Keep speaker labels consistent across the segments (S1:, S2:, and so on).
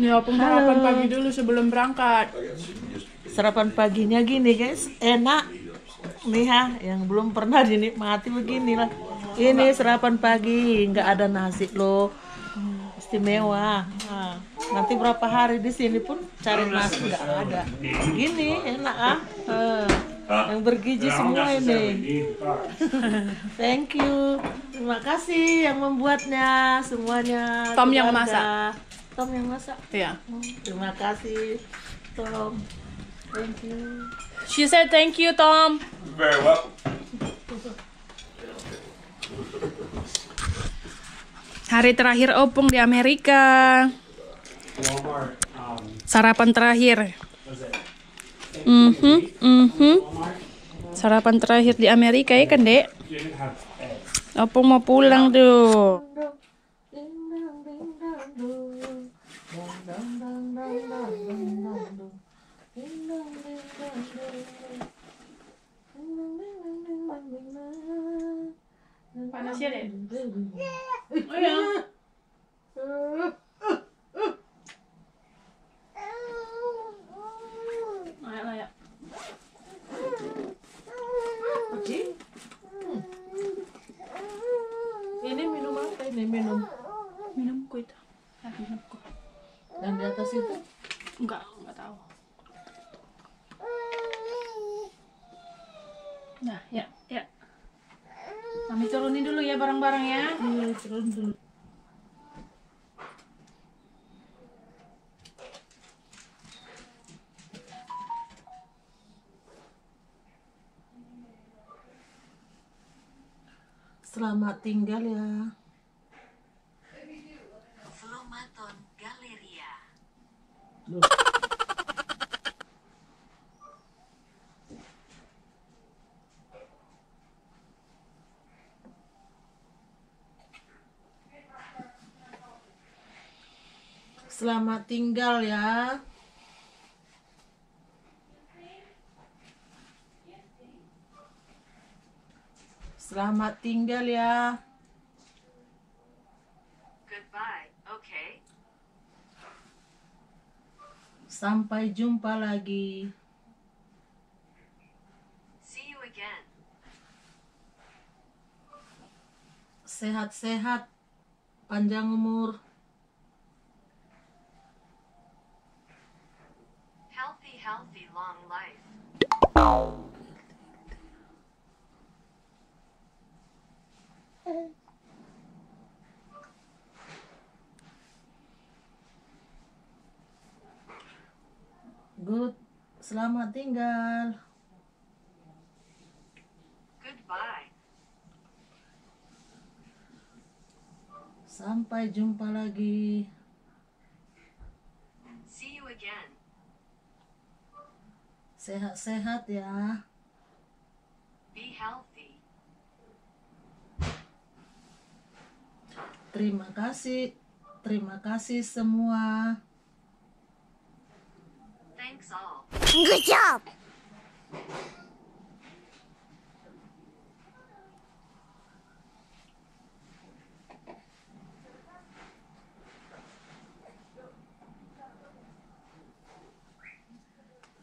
S1: Ya, sarapan pagi dulu sebelum berangkat.
S2: Sarapan paginya gini guys, enak. Nih ha, yang belum pernah dinikmati beginilah. Ini sarapan pagi, nggak ada nasi loh. Istimewa. Nah, nanti berapa hari di sini pun cari nasi nggak ada. Gini enak ah. Eh, yang bergizi semua ini. Thank you. Terima kasih yang membuatnya semuanya.
S1: Tom yang
S2: keluarga.
S1: masak.
S2: Tom yang masak.
S1: Ya.
S2: Oh, terima kasih Tom. Thank you.
S1: She said thank you, Tom.
S3: Very well.
S1: Hari terakhir opung di Amerika.
S4: Walmart. Um,
S1: Sarapan terakhir. Mhm, mhm.
S4: Walmart
S1: Sarapan terakhir di Amerika ya kan, Dek?
S4: eggs.
S1: Opung mau pulang tuh. Panas ya, Dek? Oh ya. Ayo lah ya.
S2: Oke. Minum apa ini minum?
S1: Minum ku itu. Ah, minum ku.
S2: Yang di atas itu?
S1: Enggak, enggak tahu. Nah, ya, ya. Kami turunin dulu ya barang-barang ya.
S2: Iya, turun dulu. Selamat tinggal ya. Selamat tinggal ya. Selamat tinggal ya.
S5: Goodbye, okay?
S2: Sampai jumpa lagi.
S5: See you again.
S2: Sehat-sehat, panjang umur.
S5: Healthy, healthy, long life.
S2: Selamat tinggal.
S5: Goodbye.
S2: Sampai jumpa lagi.
S5: See you again.
S2: Sehat-sehat ya.
S5: Be healthy.
S2: Terima kasih. Terima kasih semua.
S5: Thanks all.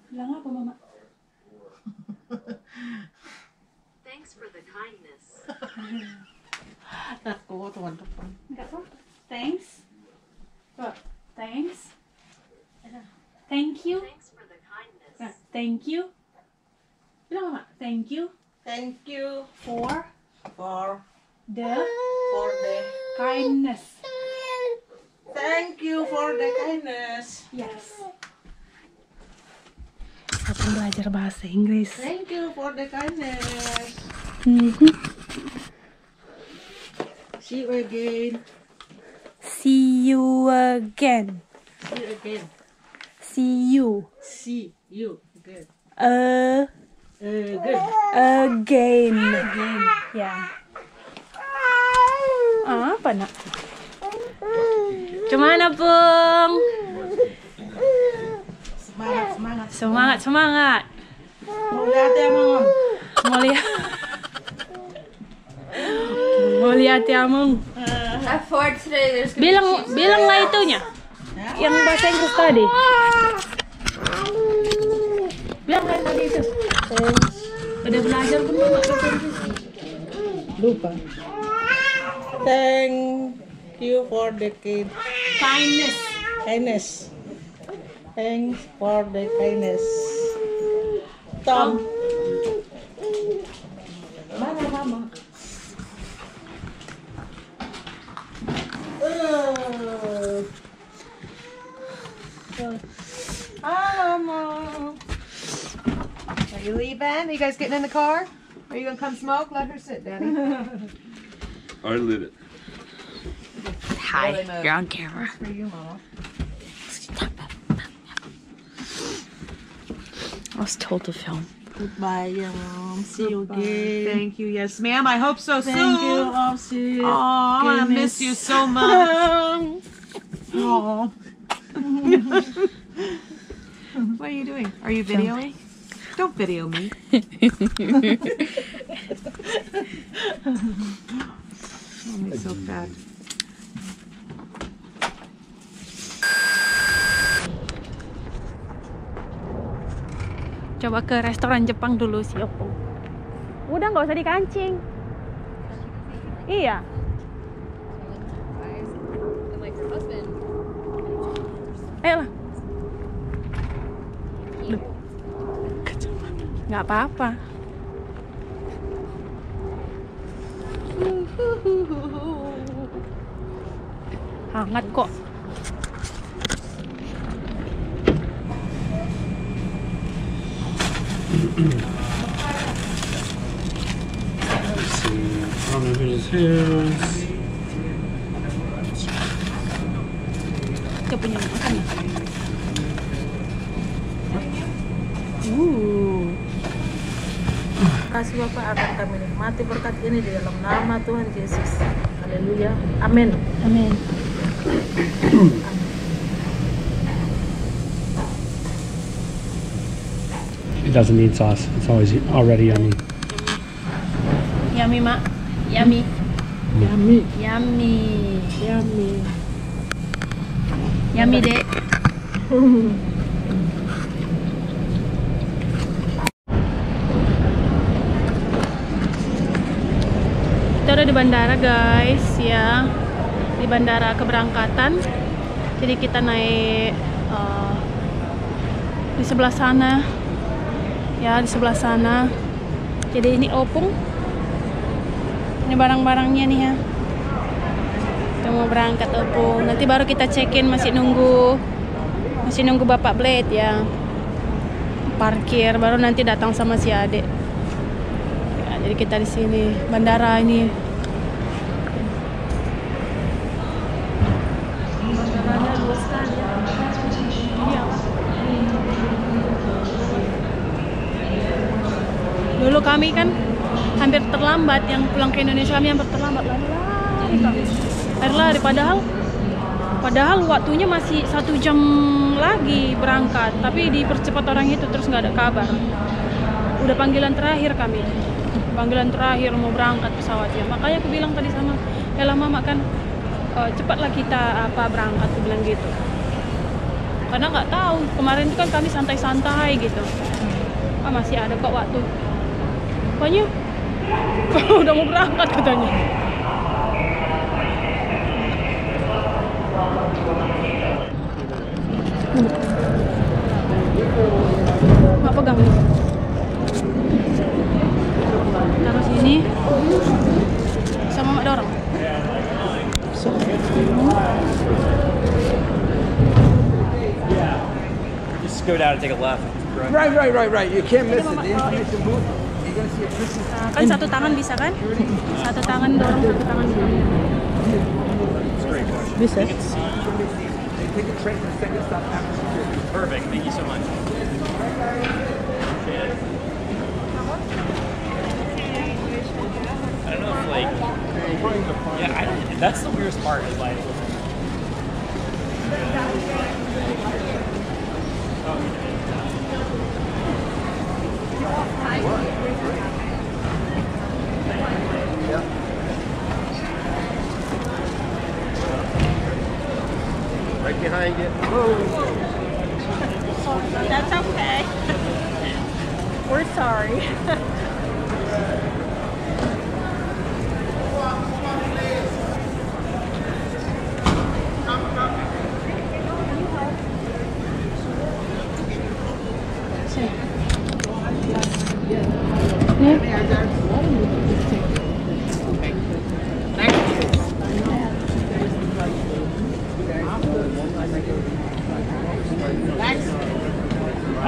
S1: Bilang apa, Mama?
S5: Thanks for the kindness.
S2: Aku teman-teman.
S1: Enggak apa. Thanks. What? Thanks. Thank you. Thank you. Mama, thank you
S2: Thank you
S1: for
S2: for
S1: the
S2: for the
S1: kindness.
S2: Thank you for the kindness.
S1: Yes. Aku belajar bahasa Inggris.
S2: Thank you for the kindness.
S1: Mhm.
S2: See you again.
S1: See you again.
S2: See you again.
S1: See you
S2: See you.
S1: Uh,
S2: Again.
S1: again.
S2: Again.
S1: Ya. Apa nak? Cuman Pung?
S2: Semangat, semangat.
S1: Semangat, semangat.
S2: Mau lihat ya, Mom?
S1: Mau lihat? Mau lihat ya,
S3: gonna
S1: Bilang bilang lah itunya. Yang bahasa Inggris tadi. Lah tadi itu. Udah belajar belum?
S2: Lupa. Thank you for the kid.
S1: Kindness.
S2: kindness. Thanks for the kindness. Tom. Mana
S3: Are you leaving? Are you guys getting in the car? Are you gonna come smoke? Let her sit, Daddy.
S6: I lit it.
S3: Hi, you're
S1: on camera.
S3: For you, Mama.
S1: I was told to film.
S2: Goodbye, yeah, Mom. See you again.
S3: Thank you. Yes, ma'am. I hope so
S2: Thank
S3: soon.
S2: you, Opsi.
S3: Oh, I'm gonna miss you so much. Oh. what are you doing? Are you videoing? Don't video me.
S1: Coba ke restoran Jepang dulu si Opung. Udah nggak usah dikancing. Iya. Ayolah. Nggak apa-apa. Hangat kok.
S4: Let's see. I don't know who this is.
S1: Dia punya makan ya?
S2: Kasih Bapak akan kami nikmati berkat ini di dalam nama Tuhan Yesus. Haleluya. Amin.
S1: Amin.
S4: It doesn't need sauce. It's always already yummy.
S1: Yummy, Mak. Yummy.
S2: Yummy.
S1: Yummy.
S2: Yummy.
S1: Yummy, Dek. Kita udah di bandara, guys, ya. Di bandara keberangkatan. Jadi kita naik eh, di sebelah sana. Ya, di sebelah sana. Jadi ini opung. Ini barang-barangnya nih ya. Kita mau berangkat opung. Nanti baru kita check-in masih nunggu masih nunggu Bapak Blade ya. Parkir baru nanti datang sama si Adek. Jadi kita di sini bandara ini. Dulu kami kan hampir terlambat yang pulang ke Indonesia kami hampir terlambat lari-lari kami. Lari-lari padahal padahal waktunya masih satu jam lagi berangkat tapi dipercepat orang itu terus nggak ada kabar udah panggilan terakhir kami panggilan terakhir mau berangkat pesawatnya makanya aku bilang tadi sama Ella mama kan "Eh, cepatlah kita apa berangkat aku bilang gitu. Karena nggak tahu kemarin itu kan kami santai-santai gitu. Ah masih ada kok waktu. Pokoknya udah mau berangkat katanya. Mak pegang nih. Taruh sini. Sama mak dorong.
S7: Just go down and take a left.
S8: Right, right, right, right. You can't miss it. The information booth. You're gonna see a Christmas.
S1: Nah, kan satu tangan bisa kan? Satu tangan dorong, satu tangan dorong.
S2: Bisa.
S8: They take a train to the second stop after security.
S7: Perfect. Thank you so much. like, yeah, that's the weirdest part is like,
S8: Right behind you.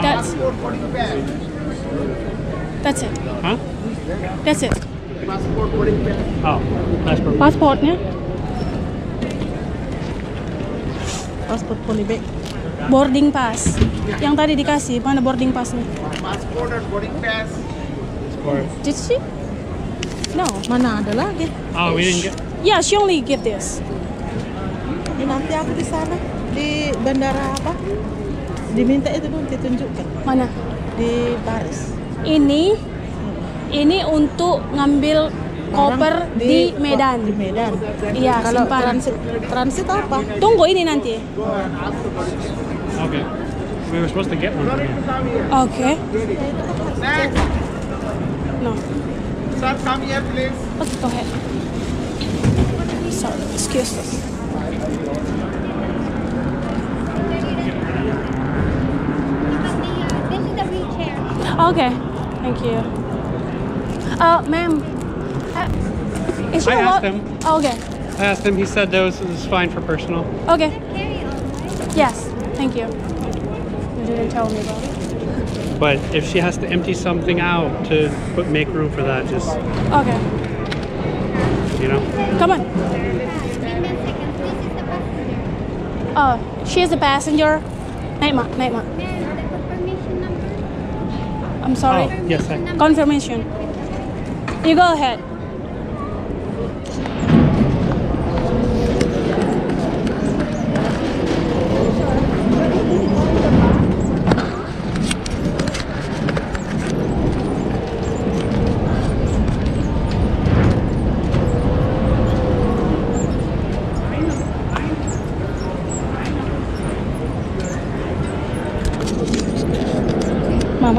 S1: That's That's it.
S7: Huh?
S1: That's it.
S7: Oh, passport.
S1: Pasportnya
S2: Paspor Polybag.
S1: boarding pass. Yang tadi dikasih mana boarding passnya?
S8: Passport or boarding pass?
S7: Passport.
S1: Did she? No.
S2: Mana ada lagi?
S7: Oh, we didn't get.
S1: Yeah, she only give this.
S2: Ini nanti aku di sana di bandara apa? Diminta itu dong ditunjukkan
S1: Mana?
S2: di Paris.
S1: Ini ini untuk ngambil koper
S2: Barang
S1: di, Medan.
S2: Di Medan.
S1: Iya,
S2: Kalau
S1: simpan.
S2: transit transit apa?
S1: Tunggu ini nanti.
S7: Okay. We were supposed to get one you.
S1: Okay. No.
S8: Sir, come here, please.
S1: Okay, go ahead. Sorry, excuse us.
S9: This is the wheelchair.
S1: Okay, thank you. Uh, ma'am. Is
S7: I asked him.
S1: Oh, okay.
S7: I asked him. He said those is fine for personal.
S1: Okay.
S9: Carry on, right?
S1: Yes. Thank you. You didn't tell me about it.
S7: But if she has to empty something out to put make room for that, just
S1: Okay.
S7: you know.
S1: Come on.
S9: Wait one second. This is the passenger.
S1: Uh, she is a passenger. Naik mak, naik mak.
S9: I know the confirmation number?
S1: I'm sorry.
S7: Oh, yes, I.
S1: Confirmation. You go ahead.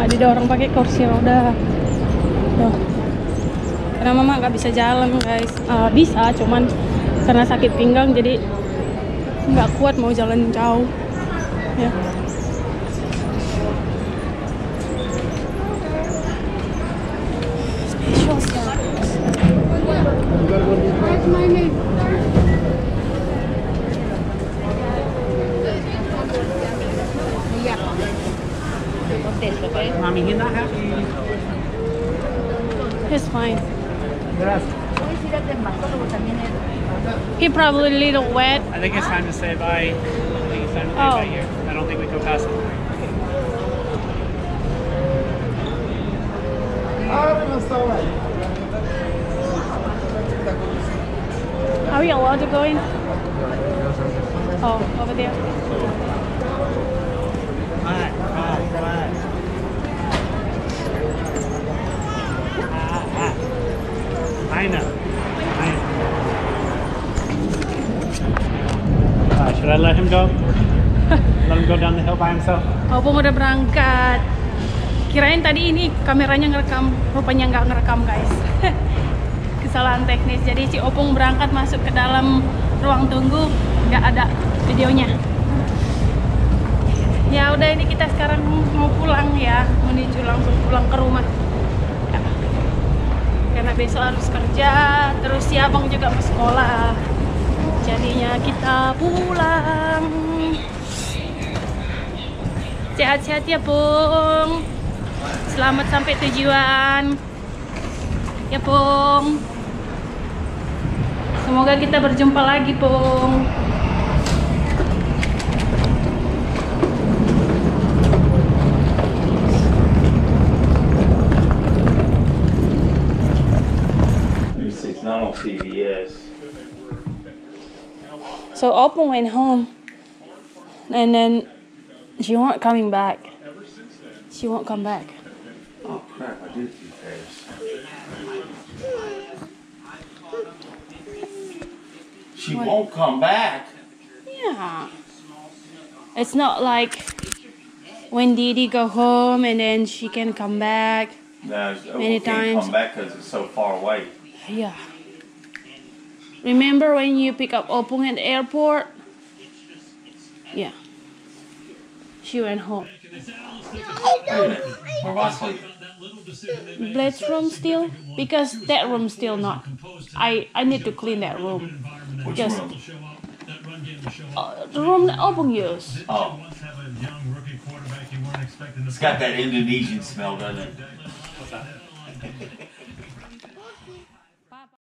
S1: Mama didorong pakai kursi roda. Tuh. Karena mama nggak bisa jalan guys. Eh, bisa, cuman karena sakit pinggang jadi nggak kuat mau jalan jauh. Ya. Special.
S9: Name?
S7: Mommy, he's not happy.
S1: He's fine. He probably a little wet.
S7: I think it's time to say bye. Oh. I think it's time to say
S1: Oh.
S7: bye here. I don't think we go past it.
S1: Are we allowed to go in? Oh, over there.
S7: Uh, should I let him go? let him go down the hill by himself?
S1: Udah berangkat. Kirain tadi ini kameranya ngerekam, rupanya nggak ngerekam guys. Kesalahan teknis. Jadi si Opung berangkat masuk ke dalam ruang tunggu, nggak ada videonya. Ya udah ini kita sekarang mau pulang ya, menuju langsung pulang ke rumah. Ya. Karena besok harus kerja, terus si abang juga mau sekolah. Jadinya kita pulang. Sehat-sehat ya, Pung. Selamat sampai tujuan. Ya, Pung. Semoga kita berjumpa lagi, Pung. So Opung went home, and then she won't coming back. She won't come back.
S10: Oh crap, I did too fast. She won't come back.
S1: Yeah. It's not like when Didi go home and then she can come back.
S10: No, oh,
S1: Many
S10: we can't
S1: times.
S10: come back because it's so far away.
S1: Yeah. Remember when you pick up Opung at the airport? Yeah. She went home.
S10: Where was he?
S1: Blade's room still because that room still not. I I need to clean that room.
S10: Which
S1: Yes.
S10: room?
S1: Uh, the room that Opung used.
S10: Oh. It's got that Indonesian smell, doesn't it?